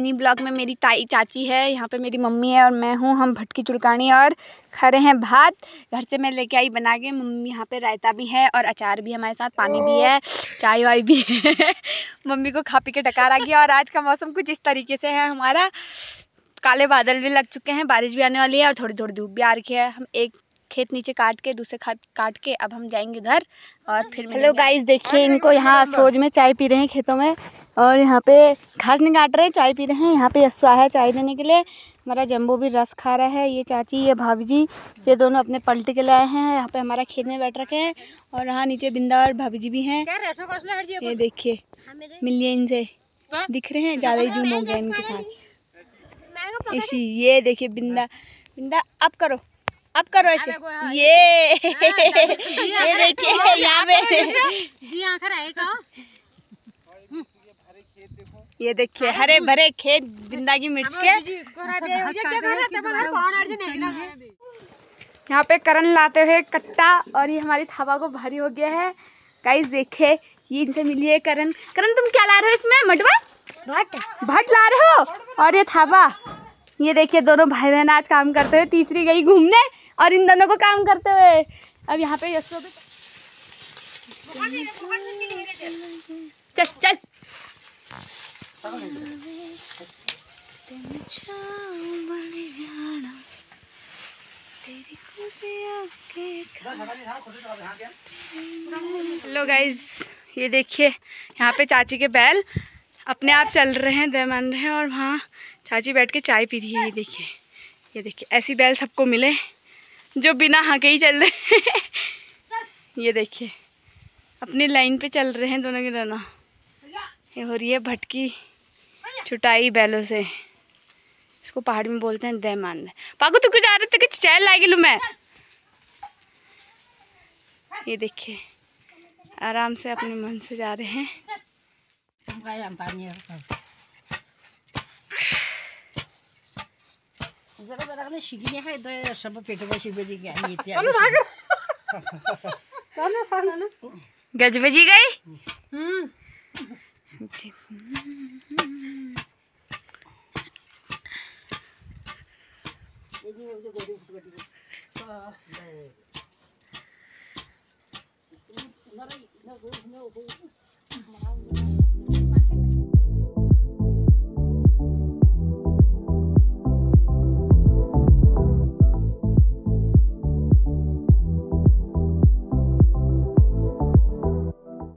Mini blog में मेरी ताई चाची है यहाँ पे मेरी मम्मी है और मैं हूँ हम भटकी चुड़कानी और खड़े हैं भात। घर से मैं लेके आई बना के मम्मी यहाँ पे रायता भी है और अचार भी हमारे साथ पानी भी है चाय वाय भी है। मम्मी को खा पी के डकार आ गया और आज का मौसम कुछ इस तरीके से है हमारा काले बादल भी लग चुके हैं बारिश भी आने वाली है और थोड़ी थोड़ी धूप भी आ रखी है। हम एक खेत नीचे काट के दूसरे खाद काट के अब हम जाएँगे उधर और फिर हेलो गाइस देखिए इनको यहाँ सोज में चाय पी रहे हैं खेतों में। और यहाँ पे घास नहीं काट रहे चाय पी रहे हैं। यहाँ पे यस्वा है चाय देने के लिए हमारा जम्बो भी रस खा रहा है। ये चाची ये भाभी जी ये दोनों अपने पलटे के लाए हैं। यहाँ पे हमारा खेत में बैठ रखे हैं और यहाँ नीचे बिंदा और भाभी जी भी हैं। ये देखिए मिलिए इनसे दिख रहे हैं ज़्यादा ही जूम हो गया इनके साथ। इसी ये देखिए बिंदा बिंदा अब करो अब करो ऐसे ये। ये देखिए यहाँ पे। ये देखिए हरे भरे खेत की मिर्च के। यहाँ पे करण लाते हुए कट्टा और ये हमारी थावा को भारी हो गया है। गाइस देखिए ये इनसे मिलिए करण। करण तुम क्या ला रहे हो इसमें? मटवा भट? भट ला रहे हो? और ये थावा? ये देखिए दोनों भाई बहन आज काम करते हुए तीसरी गई घूमने और इन दोनों को काम करते हुए। अब यहाँ पे यशो चल चल। हेलो गाइज़ ये देखिए, यहाँ पे चाची के बैल अपने आप चल रहे हैं, दे मान रहे हैं और वहाँ चाची बैठ के चाय पी रही है, ये देखिए। ये देखिए, ऐसी बैल सबको मिले जो बिना हाँ के ही चल रहे ये देखिए, अपनी लाइन पे चल रहे हैं दोनों के दोनों। ये हो रही है भटकी, छुटाई बैलों से। इसको पहाड़ी में बोलते हैं, दे मान पागू तू क्यों जा रहे थे कि चैल लाएगी लू मैं? ये देखिए आराम से अपने मन से जा रहे हैं। जरा जरा ने शिकली 他的那个那个不是麻子